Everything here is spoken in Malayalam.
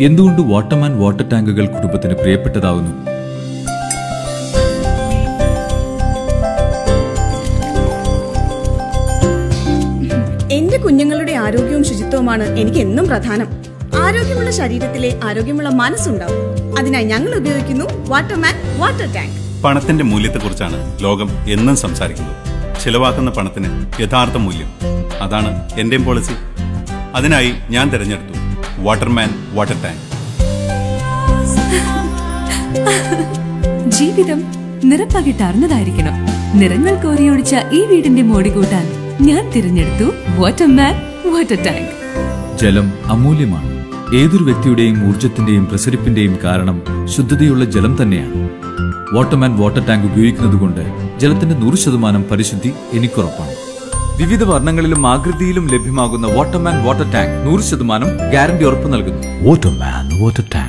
എന്തുകൊണ്ട് വാട്ടർമാൻ വാട്ടർ ടാങ്കുകൾ കുടുംബത്തിന് പ്രിയപ്പെട്ടതാവുന്നു? എന്റെ കുഞ്ഞുങ്ങളുടെ ആരോഗ്യവും ശുചിത്വവുമാണ് എനിക്ക് എന്നും പ്രധാനം. ആരോഗ്യമുള്ള ശരീരത്തിലെ ആരോഗ്യമുള്ള മനസ്സുണ്ടാവും. അതിനായി ഞങ്ങൾ ഉപയോഗിക്കുന്നു വാട്ടർമാൻ വാട്ടർ ടാങ്ക്. പണത്തിന്റെ മൂല്യത്തെക്കുറിച്ചാണ് ലോകം എന്നും സംസാരിക്കുന്നത്. ചിലവാക്കുന്ന പണത്തിന് യഥാർത്ഥ മൂല്യം. അതാണ് എന്റെയും പോളിസി. അതിനായി ഞാൻ തിരഞ്ഞെടുത്തു. വാട്ടർമാൻ വാട്ടർ ടാങ്ക് ജീവിതം നിറപ്പകിട്ടാർന്നതായിരിക്കണം നിറങ്ങൾ കോരിയൊടിച്ച ഈ വീടിന്റെ മോടി കൂട്ടാൻ ഞാൻ തിരഞ്ഞെടുത്തു വാട്ടർമാൻ വാട്ടർ ടാങ്ക് ജലം അമൂല്യമാണ്. ഏതൊരു വ്യക്തിയുടെയും ഊർജത്തിന്റെയും പ്രസരിപ്പിന്റെയും കാരണം ശുദ്ധതയുള്ള ജലം തന്നെയാണ്. വാട്ടർമാൻ വാട്ടർ ടാങ്ക് ഉപയോഗിക്കുന്നത് കൊണ്ട് ജലത്തിന്റെ നൂറ് ശതമാനം പരിശുദ്ധി എനിക്കുറപ്പാണ്. വിവിധ വർണങ്ങളിലും ആകൃതിയിലും ലഭ്യമാകുന്ന വാട്ടർമാൻ വാട്ടർ ടാങ്ക് നൂറ് ശതമാനം ഗ്യാരണ്ടി ഉറപ്പ് നൽകുന്നു. Waterman water tank.